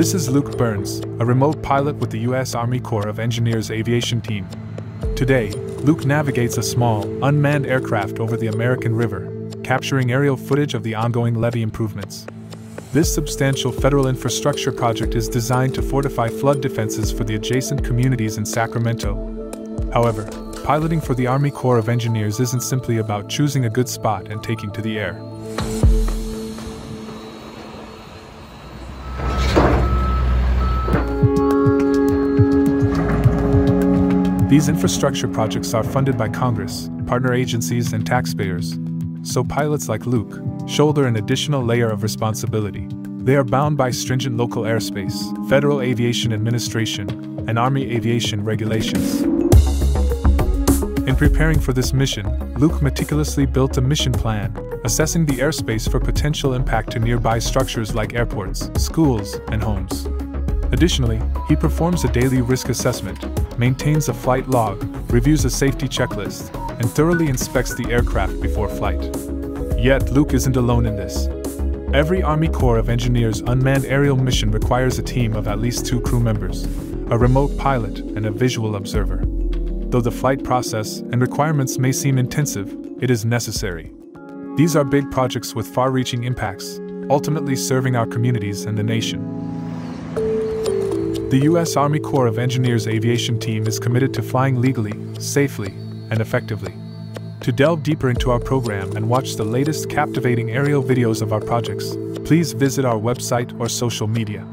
This is Luke Burns, a remote pilot with the U.S. Army Corps of Engineers aviation team. Today, Luke navigates a small, unmanned aircraft over the American River, capturing aerial footage of the ongoing levee improvements. This substantial federal infrastructure project is designed to fortify flood defenses for the adjacent communities in Sacramento. However, piloting for the Army Corps of Engineers isn't simply about choosing a good spot and taking to the air. These infrastructure projects are funded by Congress, partner agencies, and taxpayers. So pilots like Luke shoulder an additional layer of responsibility. They are bound by stringent local airspace, Federal Aviation Administration, and Army aviation regulations. In preparing for this mission, Luke meticulously built a mission plan, assessing the airspace for potential impact to nearby structures like airports, schools, and homes. Additionally, he performs a daily risk assessment, maintains a flight log, reviews a safety checklist, and thoroughly inspects the aircraft before flight. Yet, Luke isn't alone in this. Every Army Corps of Engineers unmanned aerial mission requires a team of at least two crew members, a remote pilot, and a visual observer. Though the flight process and requirements may seem intensive, it is necessary. These are big projects with far reaching impacts, ultimately serving our communities and the nation. The U.S. Army Corps of Engineers aviation team is committed to flying legally, safely, and effectively. To delve deeper into our program and watch the latest captivating aerial videos of our projects, please visit our website or social media.